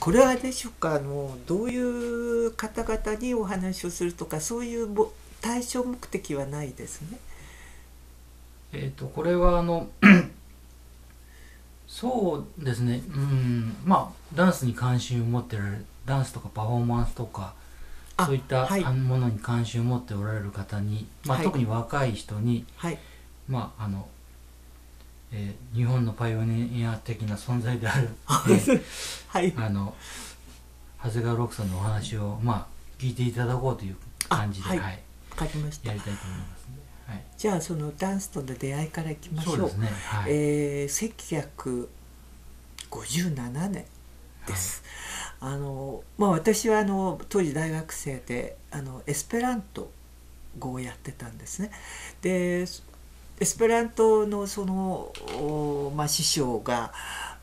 これはでしょうか？あのどういう方々にお話をするとかそういう対象目的はないですね。えっ、ー、とこれはあの そうですね。うんまあダンスに関心を持ってられるダンスとかパフォーマンスとかそういった、はい、ものに関心を持っておられる方に、まあ、はい、特に若い人に、はい、まああのえー、日本のパイオニア的な存在である、はい、あの長谷川六さんのお話を、まあ、聞いていただこうという感じで、はい、はい、かりました。やりたいと思いますね、はい、じゃあそのダンスとの出会いからいきましょう。そうですね、はい、えー、1957年です、はい、あのまあ私はあの当時大学生であのエスペラント語をやってたんですね。でエスペラントのその、まあ、師匠が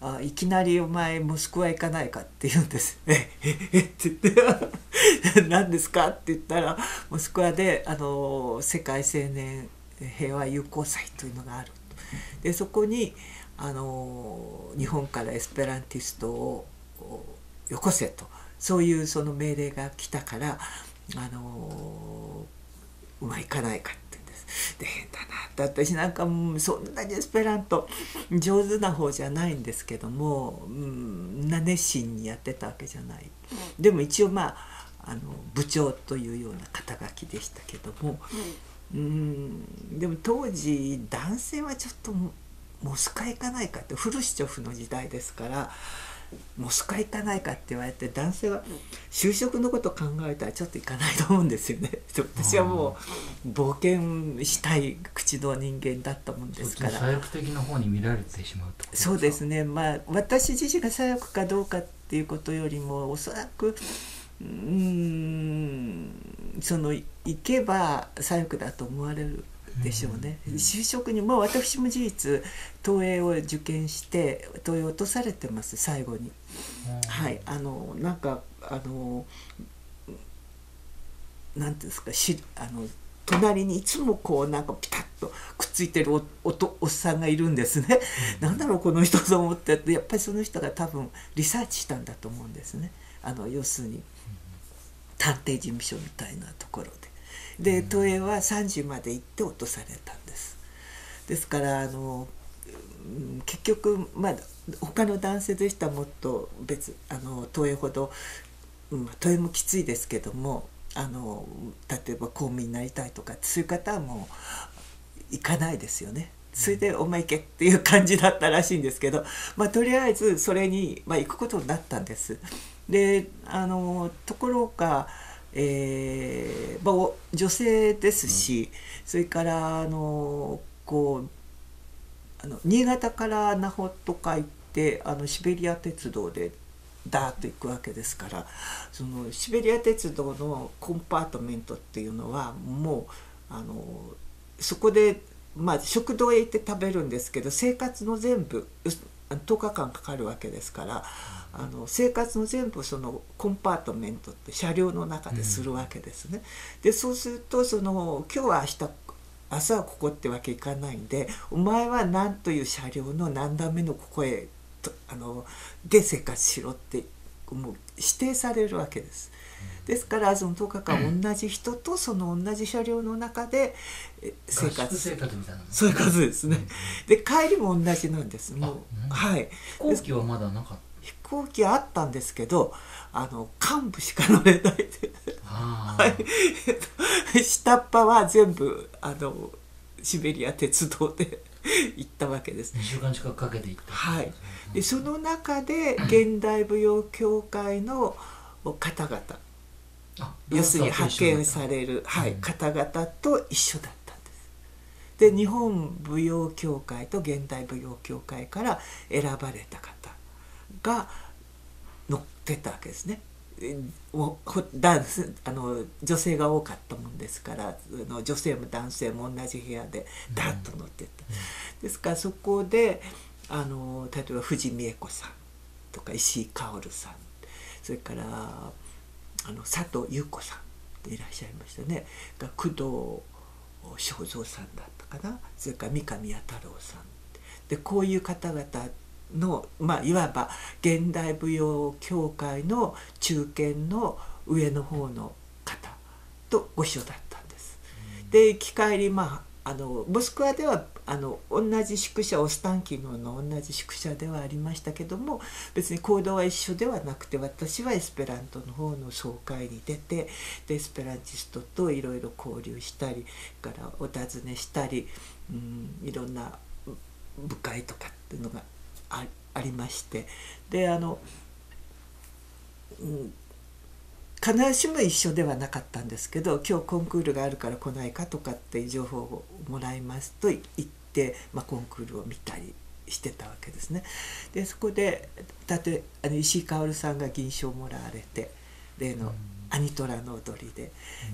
あいきなり「お前モスクワ行かないか」って言うんです「えええって言って「何ですか?」って言ったらモスクワであの世界青年平和友好祭というのがある。でそこにあの日本からエスペランティストをよこせと。そういうその命令が来たからあのうまいかないかで変だなって私なんかもうそんなにエスペラント上手な方じゃないんですけども、うん、な熱心にやってたわけじゃない。でも一応まああの部長というような肩書きでしたけども、うん、でも当時男性はちょっとモスクワ行かないかってフルシチョフの時代ですからモスクワ行かないかって言われて男性は就職のこと考えたらちょっと行かないと思うんですよね。私はもう冒険したい口の人間だったもんですから。左翼的な方に見られてしまうそうですね。まあ私自身が左翼かどうかっていうことよりもおそらくうんその行けば左翼だと思われるでしょうね、就職にも私も事実東映を受験して東映落とされてます最後に、はい。あのなんかあのなんていうんですかしあの隣にいつもこうなんかピタッとくっついてるおおとおっさんがいるんですね、うん、なんだろうこの人と思って。やっぱりその人が多分リサーチしたんだと思うんですね。あの要するに探偵事務所みたいなところで。で都営は30まで行って落とされたんですですからあの結局まあ他の男性でしたらもっと別あの都営ほど、うん、都営もきついですけどもあの例えば公務員になりたいとかそういう方はもう行かないですよね。それで「お前行け」っていう感じだったらしいんですけど、まあ、とりあえずそれに、まあ、行くことになったんです。であのところがえーまあ、女性ですし、それからあのこうあの新潟から那覇とか行ってあのシベリア鉄道でダーッと行くわけですからそのシベリア鉄道のコンパートメントっていうのはもうあのそこで、まあ、食堂へ行って食べるんですけど生活の全部10日間かかるわけですから。あの生活の全部そのコンパートメントって車両の中でするわけですね。うん、でそうするとその今日は明日明日はここってわけいかないんでお前は何という車両の何段目のここへとあので生活しろってもう指定されるわけです。ですからその10日間同じ人とその同じ車両の中で生活生活みたいなそういうことですね。で帰りも同じなんです。もう、はい。飛行機はまだなかっ行機あったんですけどあの幹部しか乗れないではい。下っ端は全部あのシベリア鉄道で 行ったわけです。2週間近くかけて行った。はい。でその中で現代舞踊協会の方々、要するに派遣される、はい、方々と一緒だったんです。で日本舞踊協会と現代舞踊協会から選ばれた方が乗ってたわけですね。ダンスあの女性が多かったもんですからあの女性も男性も同じ部屋でダッと乗ってた、うん、ですからそこであの例えば藤美恵子さんとか石井薫さんそれからあの佐藤優子さんいらっしゃいましたね。が工藤正蔵さんだったかな。それから三上弥太郎さん。でこういう方々の、まあ、いわば現代舞踊協会の中堅の上の方の方とご一緒だったんです。で行き帰りまああのモスクワではあの同じ宿舎オスタンキノの同じ宿舎ではありましたけども別に行動は一緒ではなくて私はエスペラントの方の総会に出てでエスペランチストといろいろ交流したりからお尋ねしたり、うん、いろんな部会とかっていうのがあありましてであの、うん、必ずしも一緒ではなかったんですけど今日コンクールがあるから来ないかとかっていう情報をもらいますと言って、まあ、コンクールを見たりしてたわけですね。でそこで例えあの石井薫さんが銀賞をもらわれて例の「アニトラの踊りで」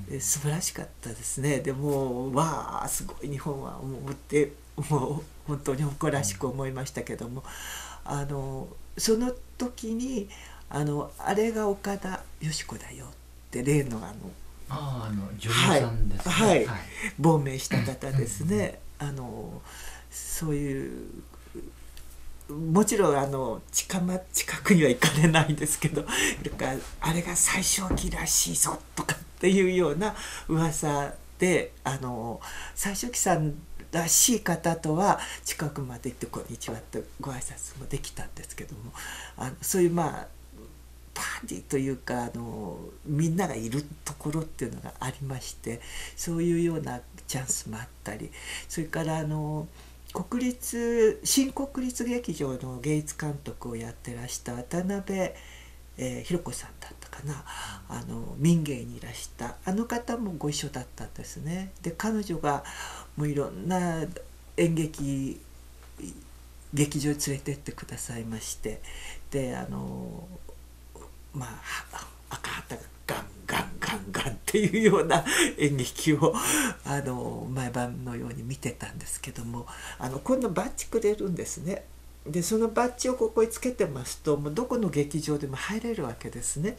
で素晴らしかったですね。でもわあすごい日本は思ってもう本当に誇らしく思いましたけどもあのその時にあのあれが岡田よし子だよって例のあのああの女優さんですね、はい、はい、亡命した方ですね、あのそういうもちろんあの近,、ま、近くには行かれないですけどあれが最小期らしいぞとかっていうような噂であの最初期さんらしい方とは近くまで行って「こんにちは」ってご挨拶もできたんですけどもあのそういうまあパーティーというかあのみんながいるところっていうのがありましてそういうようなチャンスもあったりそれからあの国立新国立劇場の芸術監督をやってらした渡辺、えー、弘子さんだった。かなあの民芸にいらしたあの方もご一緒だったんですね。で彼女がもういろんな演劇劇場に連れてってくださいましてであのまあ赤旗がガンガンガンガンっていうような 演劇をあの毎晩のように見てたんですけどもあの今度バッジくれるんですね。でそのバッジをここにつけてますともうどこの劇場でも入れるわけですね。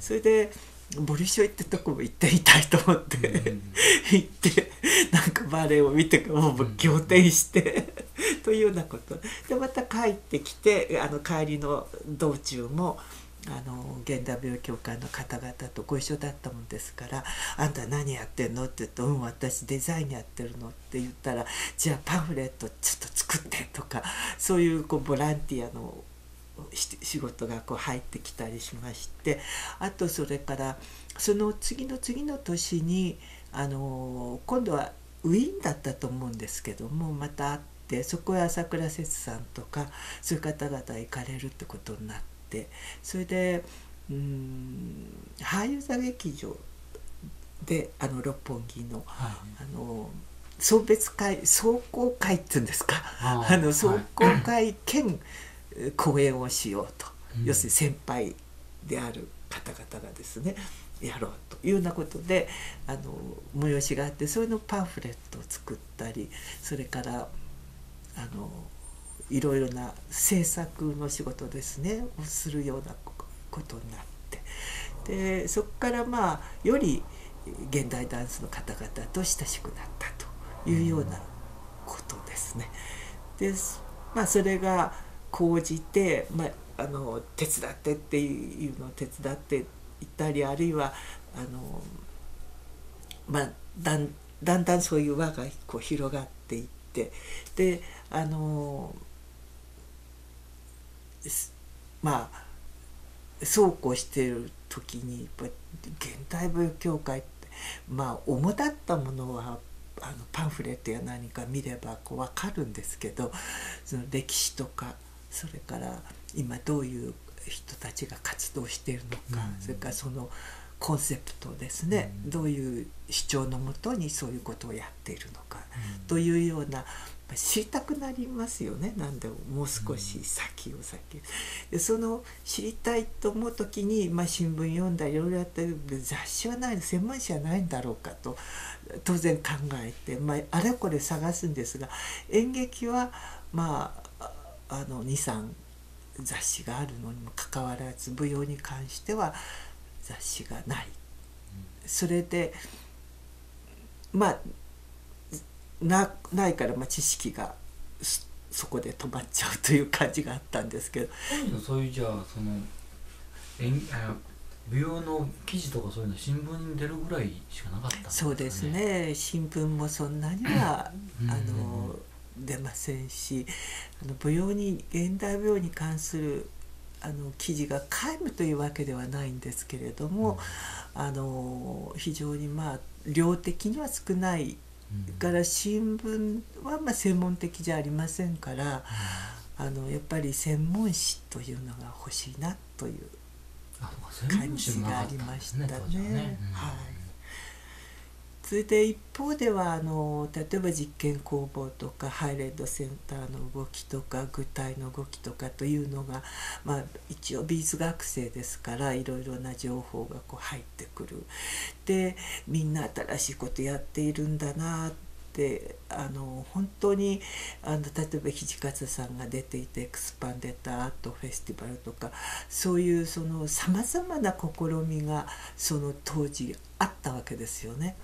それでボリショイってとこも行ってみたいと思って、うん、行ってなんかバレエを見てもう仰天してというようなこと。でまた帰ってきてあの帰りの道中もあの現代病協会の方々とご一緒だったもんですから「あんた何やってんの?」って言うと「うん私デザインやってるの」って言ったら「じゃあパンフレットちょっと作って」とかそういうこうボランティアの仕事がこう入ってきたりしましてあとそれからその次の次の年にあの今度はウィーンだったと思うんですけどもまた会ってそこへ朝倉節さんとかそういう方々行かれるってことになってそれでうん俳優座劇場であの六本木の、はい、あの送別会壮行会っていうんですか？あの壮行会兼講演をしようと、うん、要するに先輩である方々がですねやろうというようなことであの催しがあってそれのパンフレットを作ったりそれからあのいろいろな制作の仕事ですねをするようなことになってでそこからまあより現代ダンスの方々と親しくなったというようなことですね。でまあそれが講じて、まあ、あの手伝ってっていうのを手伝っていったりあるいはあの、まあ、だんだんだんそういう輪がこう広がっていってであのまあそうこうしてる時にやっぱ現代舞踊協会ってまあ主だったものはあのパンフレットや何か見ればこう分かるんですけどその歴史とかそれから今どういう人たちが活動しているのか、うん、それからそのコンセプトですね、うん、どういう主張のもとにそういうことをやっているのか、うん、というような知りたくなりますよね。何でももう少し先を先。でその知りたいと思う時に、まあ、新聞読んだりいろいろやってる雑誌はない専門誌はないんだろうかと当然考えて、まあ、あれこれ探すんですが演劇はまああの23雑誌があるのにもかかわらず舞踊に関しては雑誌がない。それでまあなないから、まあ、知識がそこで止まっちゃうという感じがあったんですけど。そういうじゃあそのえ美容の記事とかそういうの新聞に出るぐらいしかなかったんですか、ね、そうですね。新聞もそんなには、うん、あの出ませんしあの舞踊に現代舞踊に関するあの記事が皆無というわけではないんですけれども、うん、あの非常にまあ量的には少ない、うん、から新聞はまあ専門的じゃありませんから、うん、あのやっぱり専門誌というのが欲しいなという感じがありましたね。ね。はい続いて一方ではあの例えば実験工房とかハイレッドセンターの動きとか具体の動きとかというのが、まあ、一応美術学生ですからいろいろな情報がこう入ってくる。でみんな新しいことやっているんだなってあの本当にあの例えば土方さんが出ていてエクスパンデッドアートフェスティバルとかそういうそのさまざまな試みがその当時あったわけですよね。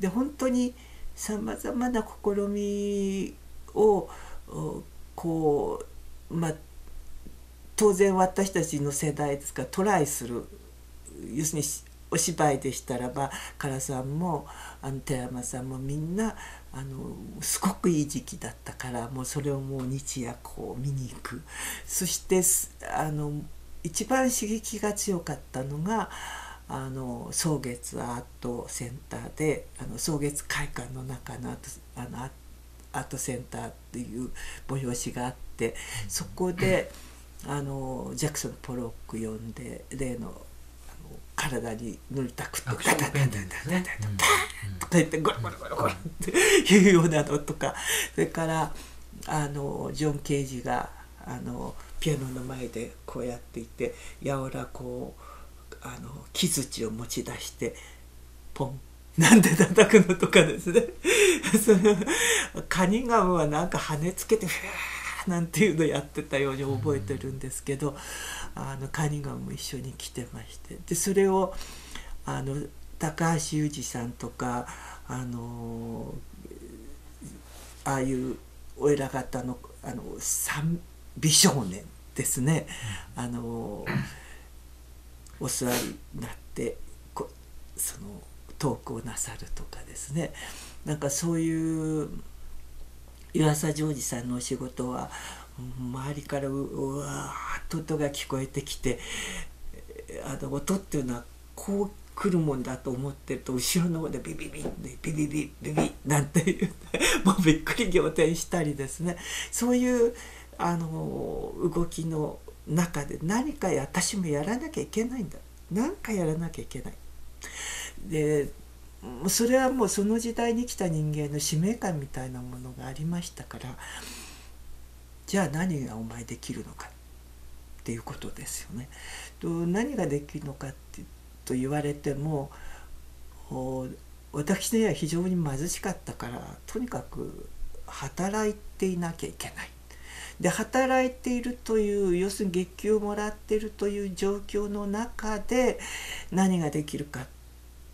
で本当にさまざまな試みをこうまあ当然私たちの世代ですからトライする要するにお芝居でしたらば唐さんもあの寺山さんもみんなあのすごくいい時期だったからもうそれをもう日夜こう見に行く。そしてあの一番刺激が強かったのがあの草月アートセンターであの草月会館の中のアートあのアートセンターっていう催しがあってそこであのジャクソン・ポロック読んで例の体に塗りたくてガタガタガタガタとか言ってゴロゴロゴロゴっていうようなのとかそれからあのジョン・ケージがあのピアノの前でこうやっていてやおらこう。あの木槌を持ち出してポン なんで叩くのとかですね。そのカニガムはなんか跳ねつけてフーなんていうのやってたように覚えてるんですけど、あのカニガムも一緒に来てまして。でそれをあの高橋裕二さんとかあのああいうお偉方のあの美少年ですね。あのお座りになってこそのトークをなさるとかですね。なんかそういう湯浅ジョージさんのお仕事は周りからうわーっと音が聞こえてきてあの音っていうのはこう来るもんだと思ってると後ろの方でビビビビビビビビなんていうもうびっくり仰天したりですね。そういうあの動きの中で何か私もやらなきゃいけないんだ何かやらなきゃいけない。でそれはもうその時代に来た人間の使命感みたいなものがありましたからじゃあ何がお前できるのかっていうことですよね。と何ができるのかってと言われても私の家は非常に貧しかったからとにかく働いていなきゃいけない。で働いているという要するに月給をもらっているという状況の中で何ができるか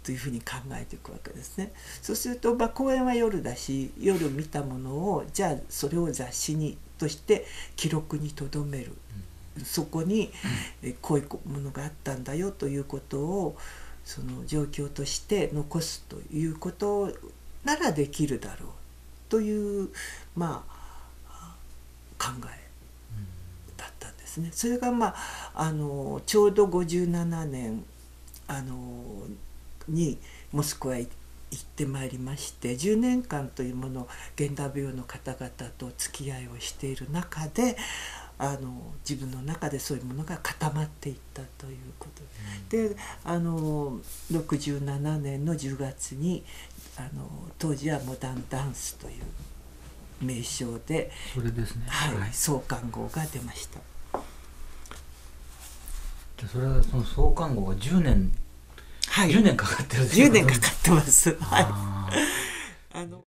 というふうに考えていくわけですね。そうすると、まあ、公演は夜だし夜見たものをじゃあそれを雑誌にとして記録にとどめる、そこにこういうものがあったんだよということをその状況として残すということならできるだろう。というまあ考えだったんですね。それがまああのちょうど57年あのにモスクワへ行ってまいりまして10年間というもの現代病の方々と付き合いをしている中であの自分の中でそういうものが固まっていったということ、うん、であの67年の10月にあの当時はモダンダンスという名称でそれですね、はい、はい、創刊号が出ました。じゃそれはその創刊号が10年、はい、10年かかってる10年かかってます。はい。あ の